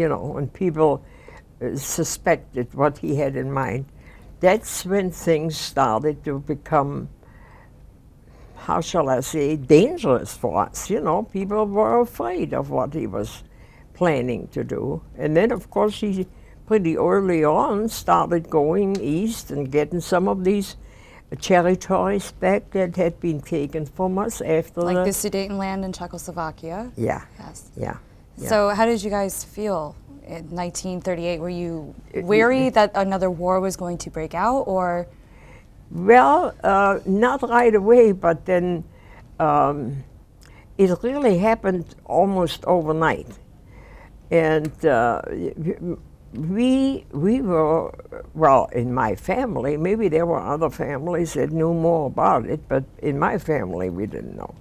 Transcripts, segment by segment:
you know, when people uh, suspected what he had in mind. That's when things started to become, how shall I say, dangerous for us. You know, people were afraid of what he was planning to do. And then, of course, he pretty early on started going east and getting some of these territories back that had been taken from us after Like the, the Sudetenland in Czechoslovakia. yeah, Yes. yeah. Yeah. So how did you guys feel in 1938? Were you It- weary that another war was going to break out, or Well, uh, not right away, but then um, it really happened almost overnight. And uh, we, we were, well, in my family, maybe there were other families that knew more about it, but in my family, we didn't know.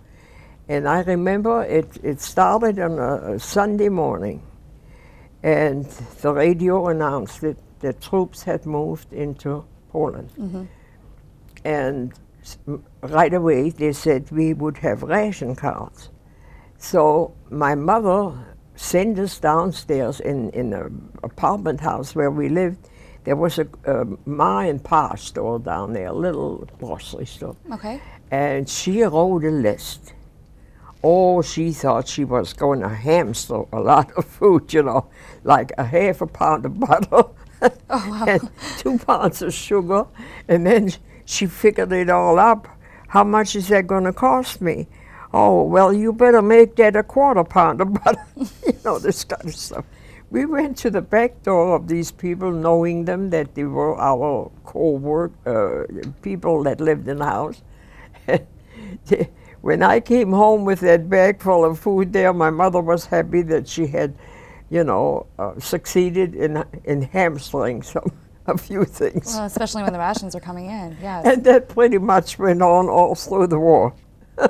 And I remember it, it started on a, a Sunday morning, and the radio announced that the troops had moved into Poland. Mm-hmm. And right away they said we would have ration cards. So my mother sent us downstairs in, in an apartment house where we lived. There was a, a Ma and Pa store down there, a little grocery store. okay? And she wrote a list. Oh, she thought she was going to hamster a lot of food, you know, like a half a pound of butter and two pounds of sugar. And then she figured it all up. How much is that going to cost me? Oh, well, you better make that a quarter pound of butter, you know, this kind of stuff. We went to the back door of these people, knowing them that they were our co-work uh, people that lived in the house. when I came home with that bag full of food there, my mother was happy that she had, you know, uh, succeeded in in hamstering some a few things. Well, especially when the rations are coming in. Yes. and that pretty much went on all through the war.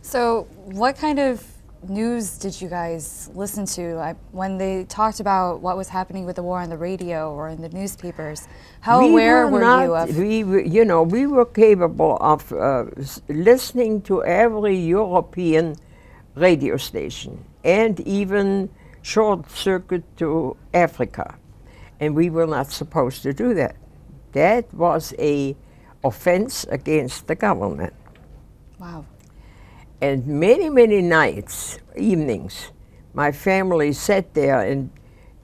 So, what kind of news did you guys listen to like, when they talked about what was happening with the war on the radio or in the newspapers? How We aware were, not, you of? We, were- you know, we were capable of uh, listening to every European radio station and even short circuit to Africa, and we were not supposed to do that. That was a offense against the government. Wow. And many, many nights, evenings, my family sat there and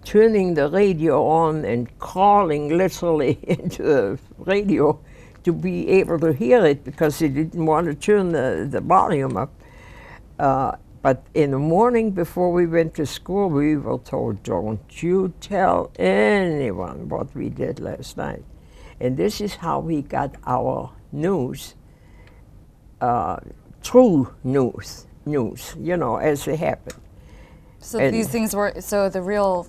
turning the radio on and crawling literally into the radio to be able to hear it because they didn't want to turn the, the volume up. Uh, but in the morning before we went to school, we were told, don't you tell anyone what we did last night. And this is how we got our news uh, true news, news, you know, as it happened. So And- these things were so the real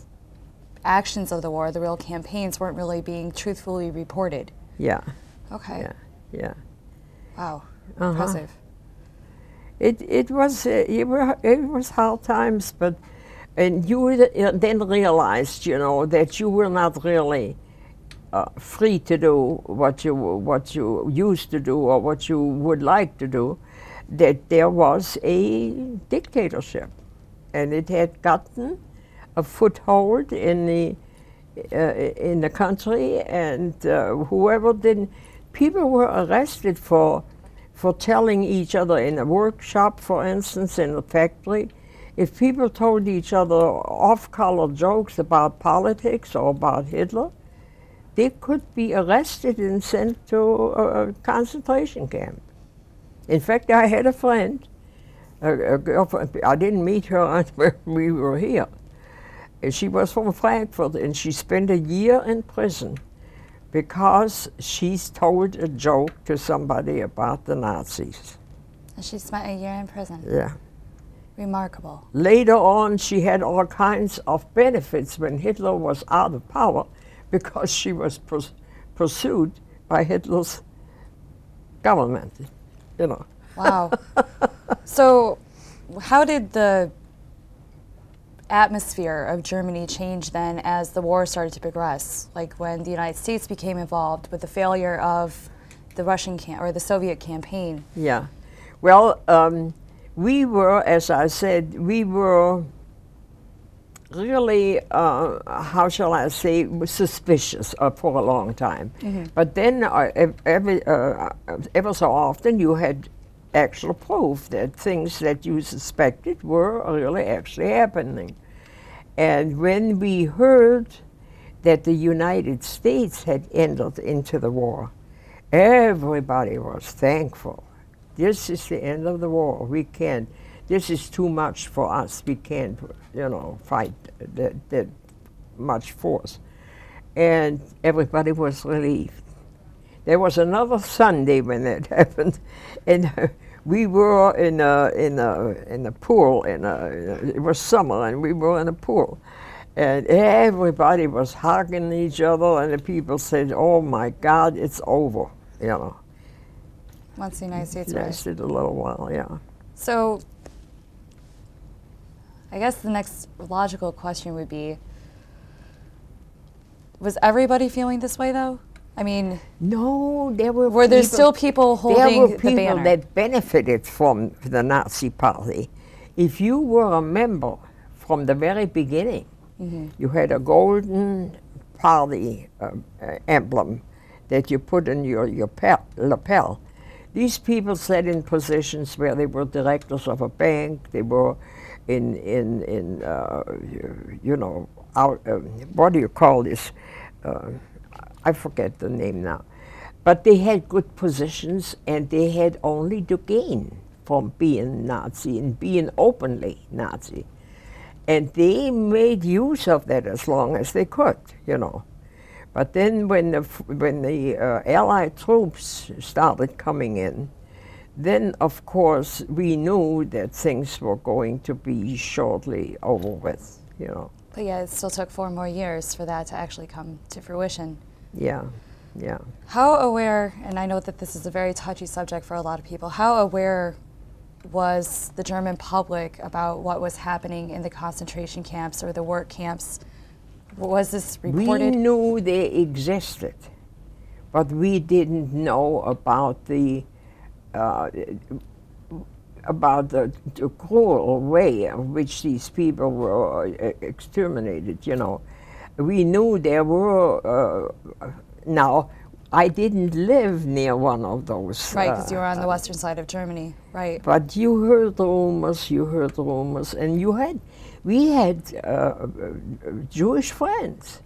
actions of the war, the real campaigns weren't really being truthfully reported. Yeah, Okay. yeah, yeah. Wow. Uh-huh. Impressive. It it was uh, it, were, it was hard times, but and you uh, then realized, you know, that you were not really uh, free to do what you what you used to do or what you would like to do. That there was a dictatorship, and it had gotten a foothold in the uh, in the country, and uh, whoever didn't, people were arrested for for telling each other in a workshop, for instance, in a factory. If people told each other off-color jokes about politics or about Hitler, they could be arrested and sent to a concentration camp. In fact, I had a friend, a, a girlfriend. I didn't meet her until we were here. And she was from Frankfurt, and she spent a year in prison because she told a joke to somebody about the Nazis. And she spent a year in prison. Yeah. Remarkable. Later on, she had all kinds of benefits when Hitler was out of power because she was pursued by Hitler's government. You know. Wow. so, how did the atmosphere of Germany change then as the war started to progress? Like when the United States became involved with the failure of the Russian cam- or the Soviet campaign. Yeah. Well, um, we were, as I said, we were really, uh, how shall I say, suspicious uh, for a long time. But then, uh, every, uh, ever so often, you had actual proof that things that you suspected were really actually happening. And when we heard that the United States had entered into the war, everybody was thankful. This is the end of the war. We can't. This is too much for us. We can't, you know, fight that, that much force. And everybody was relieved. There was another Sunday when that happened, and uh, we were in a in a in a pool. In a, it was summer, and we were in a pool, and everybody was hugging each other, and the people said, "Oh my God, it's over," you know. Once the United States lasted a little while, yeah. So, I guess the next logical question would be Was everybody feeling this way though? I mean, No, there were were there still people holding there were the people banner? that benefited from the Nazi Party. If you were a member from the very beginning, Mm-hmm. you had a golden party uh, uh, emblem that you put in your, your pel- lapel. These people sat in positions where they were directors of a bank, they were in, in, in uh, you, know, out, uh, what do you call this? Uh, I forget the name now. But they had good positions and they had only to gain from being Nazi and being openly Nazi. And they made use of that as long as they could, you know. But then when the, when the uh, Allied troops started coming in, then of course we knew that things were going to be shortly over with, you know. but yeah, it still took four more years for that to actually come to fruition. Yeah, yeah. How aware, and I know that this is a very touchy subject for a lot of people, how aware was the German public about what was happening in the concentration camps or the work camps? Was this reported? We knew they existed, but we didn't know about the uh, about the, the cruel way in which these people were uh, exterminated. You know, we knew there were. Uh, now, I didn't live near one of those. right, because you uh, were on the western side of Germany, right? but you heard rumors, you heard rumors, and you had, we had uh, uh, Jewish friends,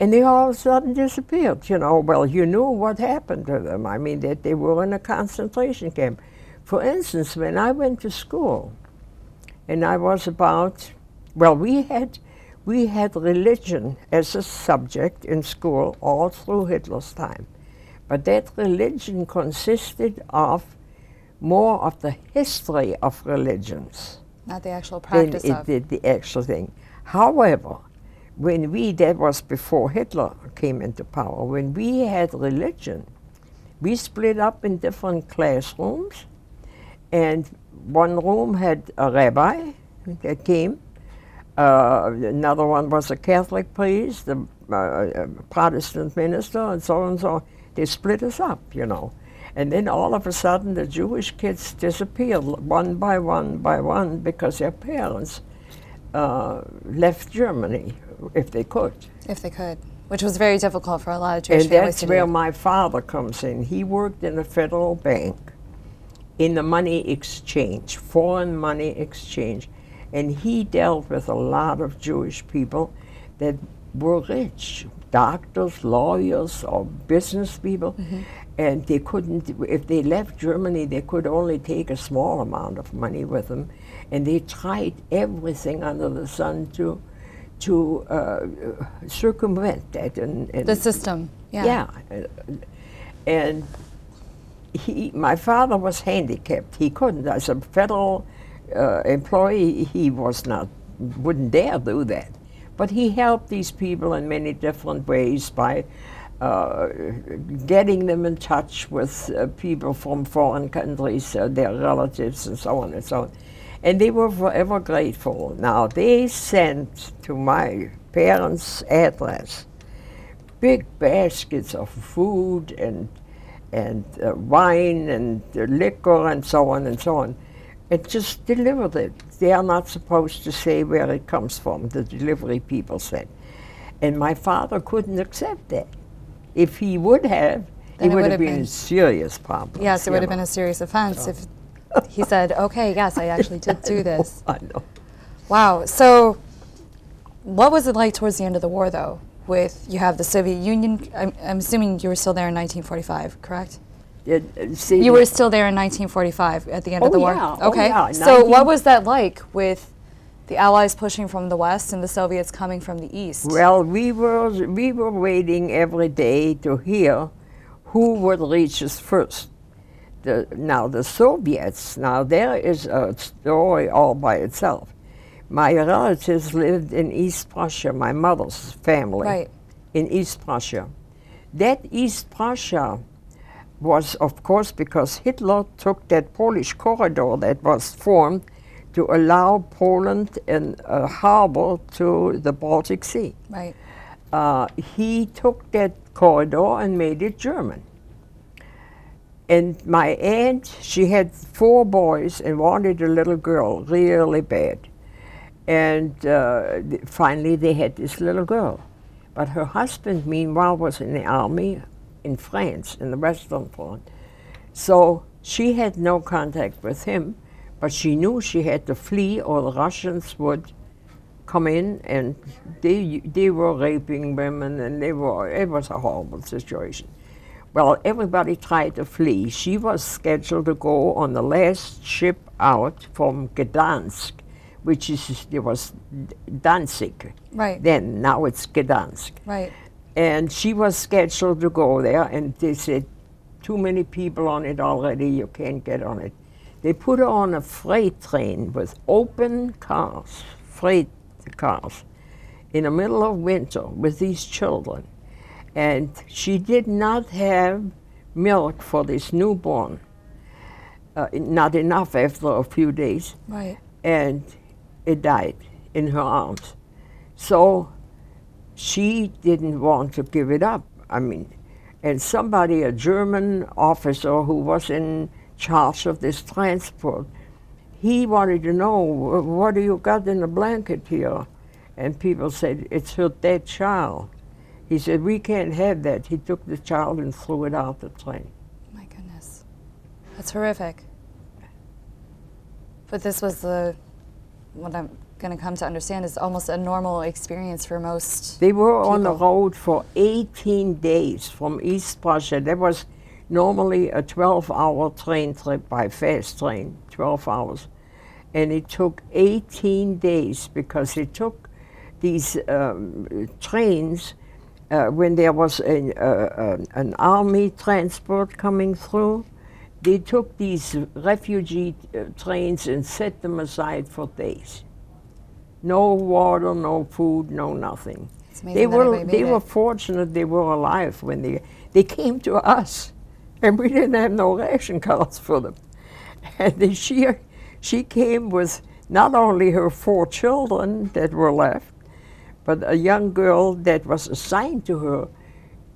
and they all of a sudden disappeared. You know, well, you knew what happened to them. I mean, that they were in a concentration camp. For instance, when I went to school, and I was about, well, we had, we had religion as a subject in school all through Hitler's time, but that religion consisted of more of the history of religions Not the actual than practice it of. did the actual thing. However, when we, that was before Hitler came into power, when we had religion, we split up in different classrooms, and one room had a rabbi that came, uh, another one was a Catholic priest, a, uh, a Protestant minister, and so on and so on. They split us up, you know. And then all of a sudden, the Jewish kids disappeared one by one by one because their parents uh, left Germany if they could. if they could, which was very difficult for a lot of Jewish And families that's where my father comes in. He worked in a federal bank in the money exchange, foreign money exchange. And he dealt with a lot of Jewish people that were rich doctors, lawyers, or business people. And they couldn't, if they left Germany, they could only take a small amount of money with them. And they tried everything under the sun to, to uh, circumvent that. And, and the system, yeah. yeah. uh, And he, my father was handicapped. He couldn't, as a federal uh, employee, he was not, wouldn't dare do that. But he helped these people in many different ways by uh, getting them in touch with uh, people from foreign countries, uh, their relatives, and so on and so on. And they were forever grateful. Now, they sent to my parents' address big baskets of food and and uh, wine and liquor and so on and so on. And just delivered it. They are not supposed to say where it comes from, the delivery people said. And my father couldn't accept that. If he would have, Then it it would have been been- serious problems. Yes, it would have been a serious offense if he said, okay, yes, I actually did do this. I know. Wow. So, what was it like towards the end of the war, though? With you have the Soviet Union. I'm, I'm assuming you were still there in 1945, correct? Yeah, uh, see, You were still there in 1945 at the end of Oh, the war. yeah. Oh, Okay. yeah. So, what was that like with the Allies pushing from the west and the Soviets coming from the east? Well, we were we were waiting every day to hear who would reach us first. The, now the Soviets. Now there is a story all by itself. My relatives lived in East Prussia. My mother's family Right. in East Prussia. That East Prussia was, of course, because Hitler took that Polish corridor that was formed to allow Poland and a harbor to the Baltic Sea. Right. Uh, he took that corridor and made it German. And my aunt, she had four boys and wanted a little girl really bad. And uh, th- finally, they had this little girl. But her husband, meanwhile, was in the army in France, in the Western Front. So she had no contact with him, but she knew she had to flee or the Russians would come in and they, they were raping women and they were, it was a horrible situation. Well, everybody tried to flee. She was scheduled to go on the last ship out from Gdansk, which is, there was Danzig Right. then, now it's Gdansk. Right. And she was scheduled to go there, and they said, too many people on it already, you can't get on it. They put her on a freight train with open cars, freight cars, in the middle of winter with these children. And she did not have milk for this newborn, uh, not enough after a few days Right. and it died in her arms. So she didn't want to give it up. I mean, and somebody, a German officer who was in charge of this transport, he wanted to know, what do you got in the blanket here? And people said, it's her dead child. He said, we can't have that. He took the child and threw it out the train. My goodness. That's horrific. But this was the, what I'm going to come to understand is almost a normal experience for most. They were on the road for 18 days from East Prussia. That was normally a 12 hour train trip by fast train, 12 hours. And it took 18 days because it took these um, trains uh, when there was a, uh, uh, an army transport coming through. They took these refugee uh, trains and set them aside for days. No water, no food, no nothing. They were they were it. fortunate they were alive when they they came to us, and we didn't have no ration cards for them. And then she she came with not only her four children that were left, but a young girl that was assigned to her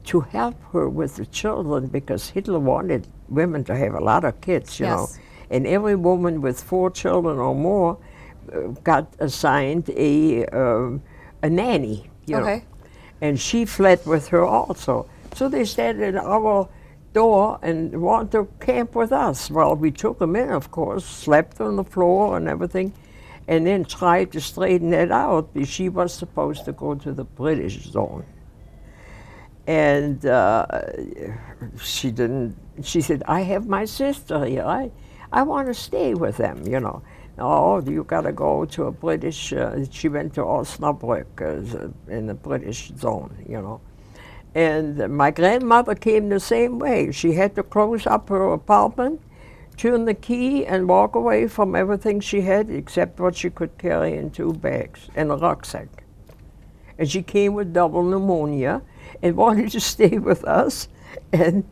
to help her with the children because Hitler wanted women to have a lot of kids, you know. Yes. And every woman with four children or more got assigned a um, a nanny, you know. And she fled with her also. So they stayed at our door and wanted to camp with us. Well, we took them in, of course, slept on the floor and everything, and then tried to straighten it out. She was supposed to go to the British zone. And uh, she didn't, she said, I have my sister here. I, I want to stay with them, you know. No, you got to go to a British, uh, she went to Osnabrück uh, in the British zone, you know. And my grandmother came the same way. She had to close up her apartment, turn the key, and walk away from everything she had except what she could carry in two bags and a rucksack. And she came with double pneumonia and wanted to stay with us. And,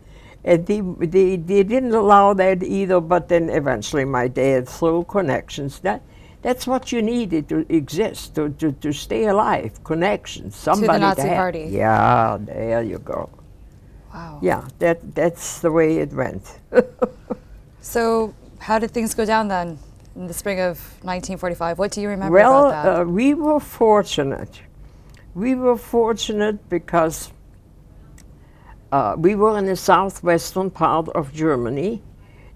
and they, they, they didn't allow that either, but then eventually my dad, through connections, that, that's what you needed to exist, to, to, to stay alive, connections, somebody Nazi have. party. Yeah, there you go. Wow. Yeah, that, that's the way it went. So, how did things go down then in the spring of 1945. What do you remember Well, about that? uh, we were fortunate. We were fortunate because uh, we were in the southwestern part of Germany.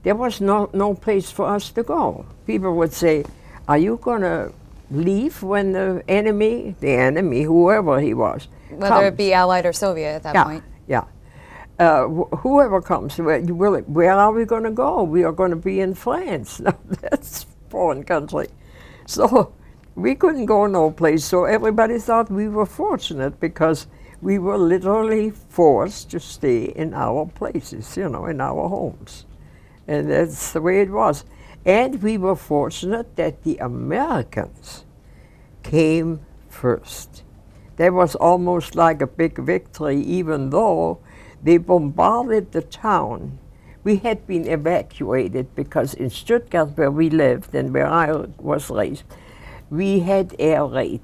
There was no, no place for us to go. People would say, Are you going to leave when the enemy, the enemy, whoever he was, Whether comes? it be Allied or Soviet at that yeah, point. Yeah. Uh, wh- whoever comes, where, you will, where are we going to go? We are going to be in France. No, that's foreign country. So we couldn't go no place. So everybody thought we were fortunate because we were literally forced to stay in our places, you know, in our homes. And that's the way it was. And we were fortunate that the Americans came first. That was almost like a big victory, even though they bombarded the town. We had been evacuated because in Stuttgart, where we lived and where I was raised, we had air raid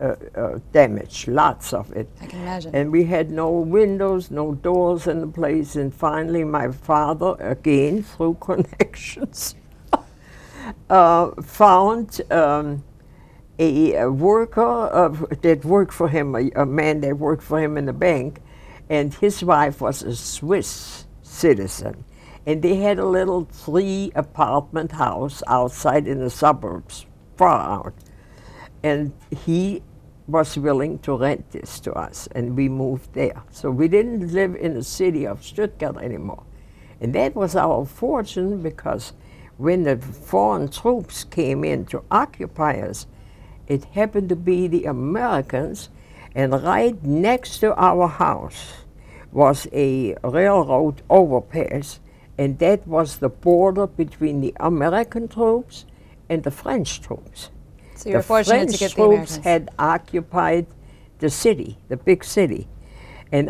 uh, uh, damage, lots of it. I can imagine. And we had no windows, no doors in the place. And finally, my father, again through connections, uh, found um, a, a worker of, that worked for him, a, a man that worked for him in the bank, and his wife was a Swiss citizen. And they had a little three apartment house outside in the suburbs, far out. And he was willing to rent this to us, and we moved there. So we didn't live in the city of Stuttgart anymore. And that was our fortune because when the foreign troops came in to occupy us, it happened to be the Americans, and right next to our house was a railroad overpass, and that was the border between the American troops and the French troops. So you were the fortunate French to get the Americans. had occupied the city, the big city, and